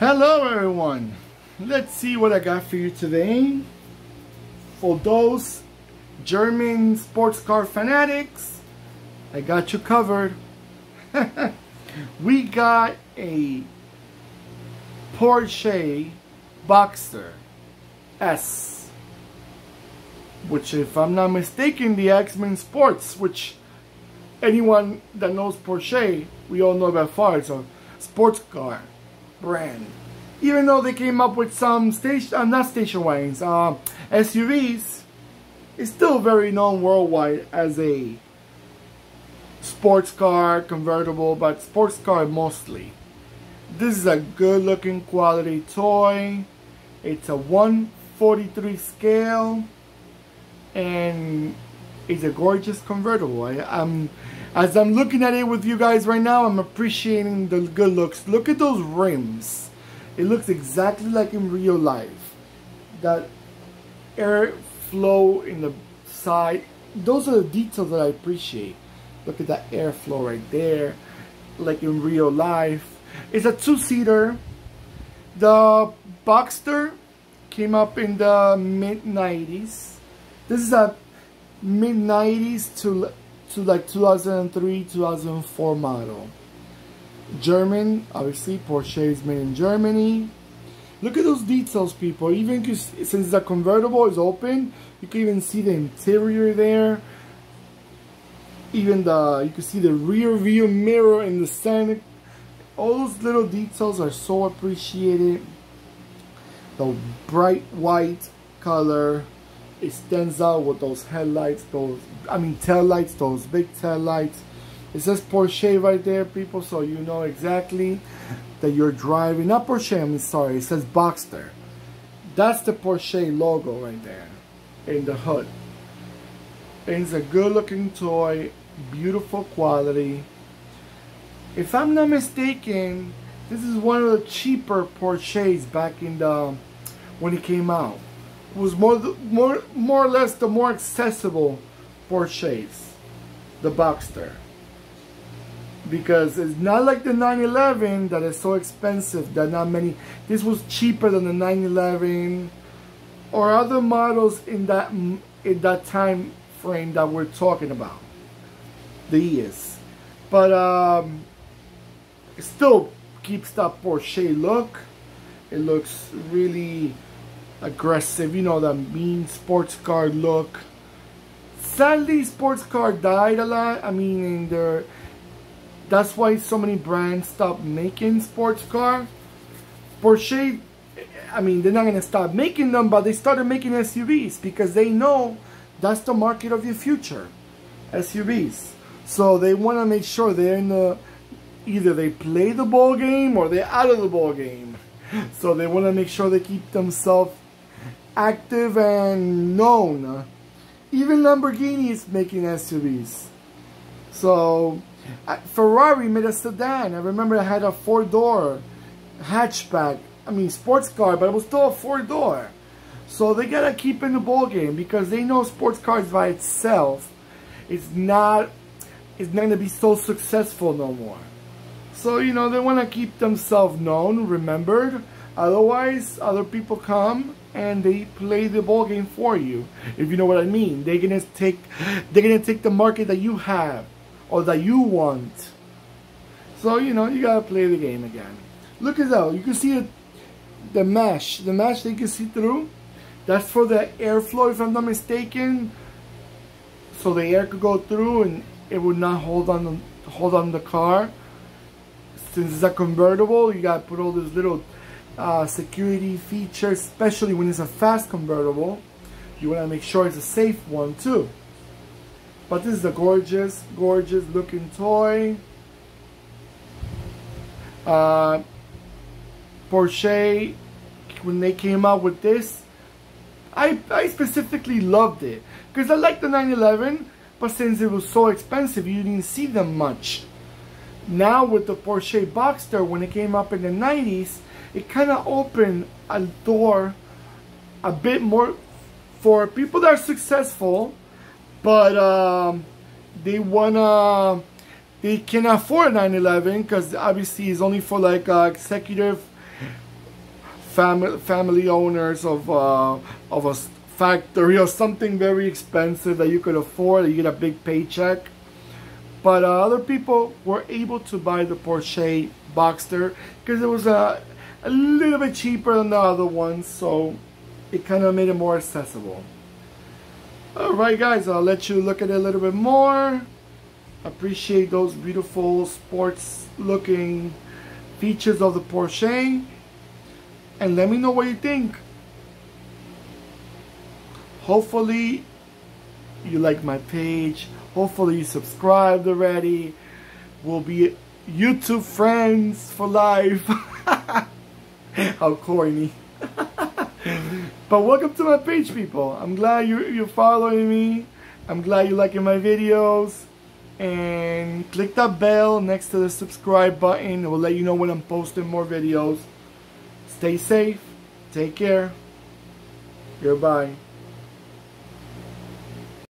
Hello everyone. Let's see what I got for you today. For those German sports car fanatics, I got you covered. we got a Porsche Boxster S which if I'm not mistaken the X-Men Sports which anyone that knows Porsche we all know by far it's a sports car brand. Even though they came up with some station, uh, not station wagons, uh, SUVs, it's still very known worldwide as a sports car, convertible, but sports car mostly. This is a good looking quality toy. It's a 143 scale and it's a gorgeous convertible. I, am as I'm looking at it with you guys right now, I'm appreciating the good looks. Look at those rims. It looks exactly like in real life. That air flow in the side. Those are the details that I appreciate. Look at that airflow right there. Like in real life. It's a two-seater. The Boxster came up in the mid-90s. This is a mid-90s to to like 2003, 2004 model. German, obviously, Porsche is made in Germany. Look at those details, people. Even since the convertible is open, you can even see the interior there. Even the, you can see the rear view mirror in the center. All those little details are so appreciated. The bright white color it stands out with those headlights, those, I mean tail lights, those big tail lights. It says Porsche right there, people, so you know exactly that you're driving, not Porsche, I'm sorry, it says Boxster. That's the Porsche logo right there in the hood. It's a good looking toy, beautiful quality. If I'm not mistaken, this is one of the cheaper Porsches back in the, when it came out was more, more, more or less the more accessible Porsches, the Boxster. Because it's not like the 911 that is so expensive that not many, this was cheaper than the 911 or other models in that, in that time frame that we're talking about. The years. But um, it still keeps that Porsche look. It looks really aggressive, you know, that mean sports car look. Sadly, sports car died a lot. I mean, there, that's why so many brands stopped making sports car. Porsche, I mean, they're not going to stop making them, but they started making SUVs because they know that's the market of the future, SUVs. So they want to make sure they're in the, either they play the ball game or they're out of the ball game. So they want to make sure they keep themselves active and known. Even Lamborghini is making SUVs. So, Ferrari made a sedan. I remember I had a four-door hatchback. I mean, sports car, but it was still a four-door. So they gotta keep in the ball game because they know sports cars by itself is not is not gonna be so successful no more. So you know they want to keep themselves known, remembered. Otherwise, other people come and they play the ball game for you. If you know what I mean, they're gonna take they're gonna take the market that you have or that you want. So you know you gotta play the game again. Look at that. You can see it, the mesh, the mesh they can see through. That's for the airflow, if I'm not mistaken. So the air could go through and it would not hold on the, hold on the car. Since it's a convertible, you gotta put all these little uh, security features, especially when it's a fast convertible. You want to make sure it's a safe one too. But this is a gorgeous, gorgeous looking toy. Uh, Porsche, when they came out with this, I, I specifically loved it. Because I like the 911, but since it was so expensive, you didn't see them much. Now with the Porsche Boxster, when it came up in the 90s, it kind of opened a door a bit more for people that are successful, but um, they wanna they can afford 911 because obviously it's only for like uh, executive family family owners of uh, of a factory or something very expensive that you could afford. You get a big paycheck. But uh, other people were able to buy the Porsche Boxster because it was a, a little bit cheaper than the other ones. So it kind of made it more accessible. Alright guys, I'll let you look at it a little bit more. Appreciate those beautiful sports looking features of the Porsche. And let me know what you think. Hopefully you like my page. Hopefully you subscribed already. We'll be YouTube friends for life. How corny. but welcome to my page, people. I'm glad you're, you're following me. I'm glad you're liking my videos. And click that bell next to the subscribe button. It will let you know when I'm posting more videos. Stay safe. Take care. Goodbye.